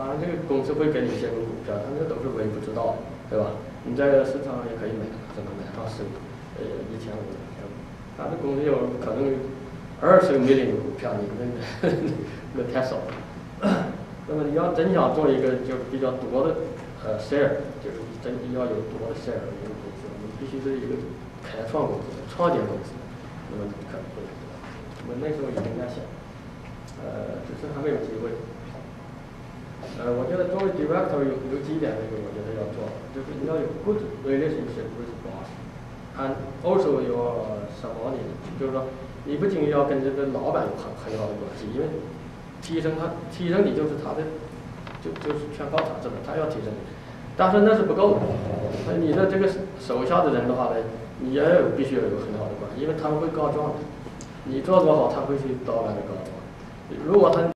当然这个公司会给你一些股票，但这都是微不足道，对吧？你在市场上也可以买，怎么买到十呃一千五，一千五但是公司有可能二十个 million 的股票，你那那太少了。那么你要真想做一个就比较多的呃 share，就是真要有多的 share 的一个公司，你必须是一个开创公司、创建公司，那么可能会。我那时候已经在想，呃，只是还没有机会。呃，我觉得作为 director 有有几点那个我觉得要做，就是你要有 good relationship with boss，and also your salary，就是说你不仅要跟这个老板有很很好的关系，因为提升他，提升你就是他的，就就是全靠他，这个，他要提升你。但是那是不够的，那你的这个手下的人的话呢，你也有必须要有很好的关系，因为他们会告状的。你做多好，他会去老板的告状。如果他。